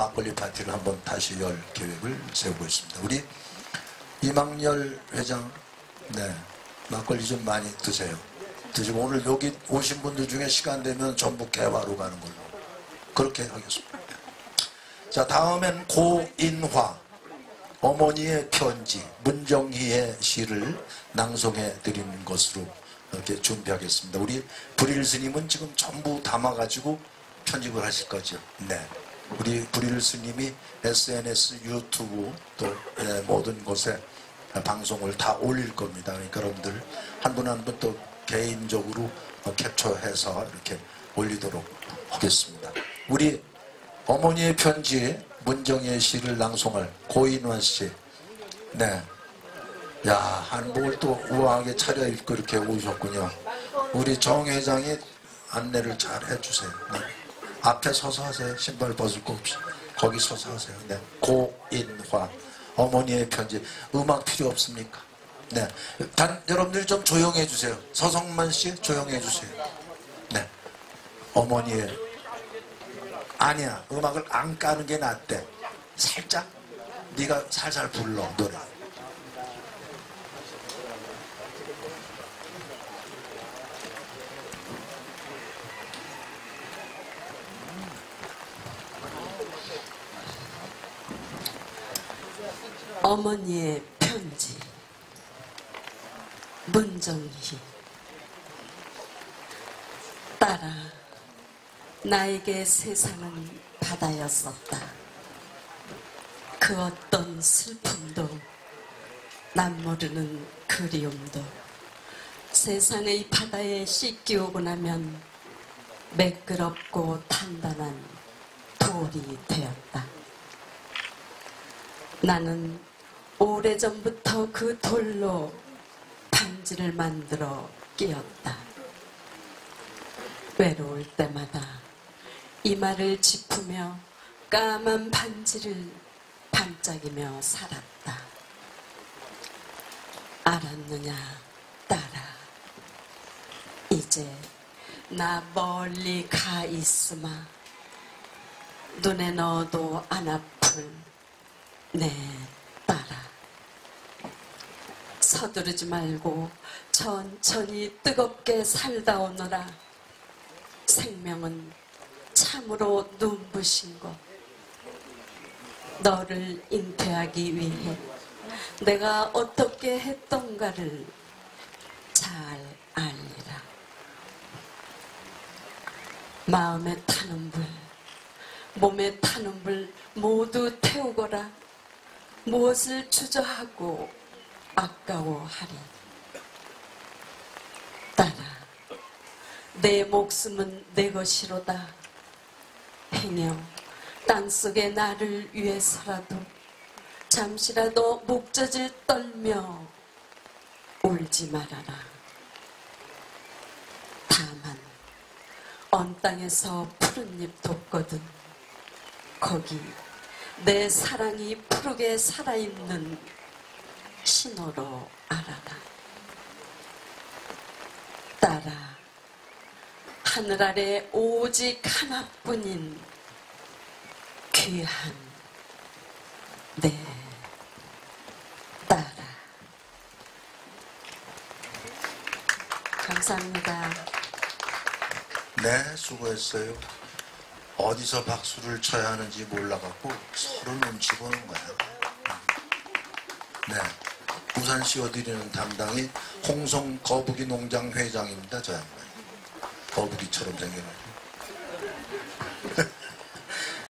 막걸리 파티를 한번 다시 열 계획을 세우고 있습니다. 우리 이망열 회장, 네, 막걸리 좀 많이 드세요. 드시고 오늘 여기 오신 분들 중에 시간 되면 전부 개화로 가는 걸로 그렇게 하겠습니다. 자, 다음엔 고인화 어머니의 편지 문정희의 시를 낭송해 드리는 것으로 이렇게 준비하겠습니다. 우리 불일 스님은 지금 전부 담아가지고 편집을 하실 거죠. 네. 우리 불일 스님이 SNS, 유튜브 또 예, 모든 곳에 방송을 다 올릴 겁니다. 그러니까 여러분들 한 분 한 분 또 개인적으로 어, 캡처해서 이렇게 올리도록 하겠습니다. 우리 어머니의 편지 문정희의 시를 낭송할 고인원 씨. 네. 야, 한복을 또 우아하게 차려입고 이렇게 오셨군요. 우리 정 회장이 안내를 잘 해주세요. 네. 앞에 서서 하세요. 신발 벗을 거 없이. 거기 서서 하세요. 네. 고인화. 어머니의 편지. 음악 필요 없습니까? 네. 단, 여러분들 좀 조용해 주세요. 서성만 씨 조용해 주세요. 네. 어머니의 아니야 음악을 안 까는 게 낫대 살짝 네가 살살 불러 노래 어머니의 편지 문정희. 딸아 나에게 세상은 바다였었다. 그 어떤 슬픔도 난 모르는 그리움도 세상의 바다에 씻기오고 나면 매끄럽고 단단한 돌이 되었다. 나는 오래전부터 그 돌로 반지를 만들어 끼었다. 외로울 때마다 이마를 짚으며 까만 반지를 반짝이며 살았다. 알았느냐, 딸아. 이제 나 멀리 가 있으마. 눈에 넣어도 안 아플 네, 딸아. 서두르지 말고 천천히 뜨겁게 살다 오너라. 생명은 참으로 눈부신 것. 너를 잉태하기 위해 내가 어떻게 했던가를 잘 알리라. 마음에 타는 불, 몸에 타는 불 모두 태우거라. 무엇을 주저하고 아까워하리. 딸아, 내 목숨은 내 것이로다. 행여 땅속의 나를 위해서라도 잠시라도 목젖을 떨며 울지 말아라. 다만 언 땅에서 푸른 잎 돋거든 거기 내 사랑이 푸르게 살아있는 신호로 알아라. 딸아, 하늘 아래 오직 하나뿐인 귀한 내 딸아. 감사합니다. 네 수고했어요 어디서 박수를 쳐야 하는지 몰라갖고 서로 눈치 보는 거야 네 부산 씌워드리는 담당이 홍성 거북이 농장 회장입니다 저 양반이 거북이처럼 생겨가지고